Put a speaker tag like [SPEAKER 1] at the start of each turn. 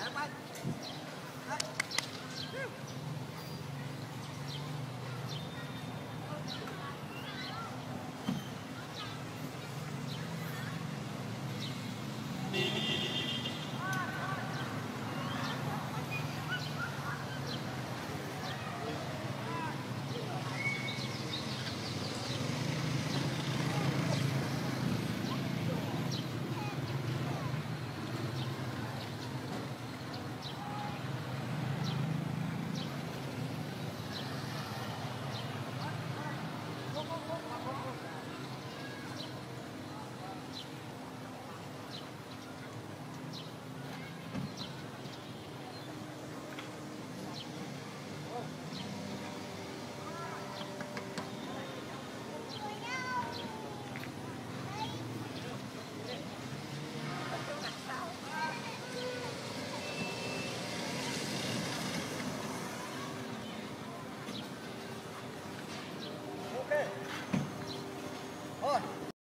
[SPEAKER 1] Đấy.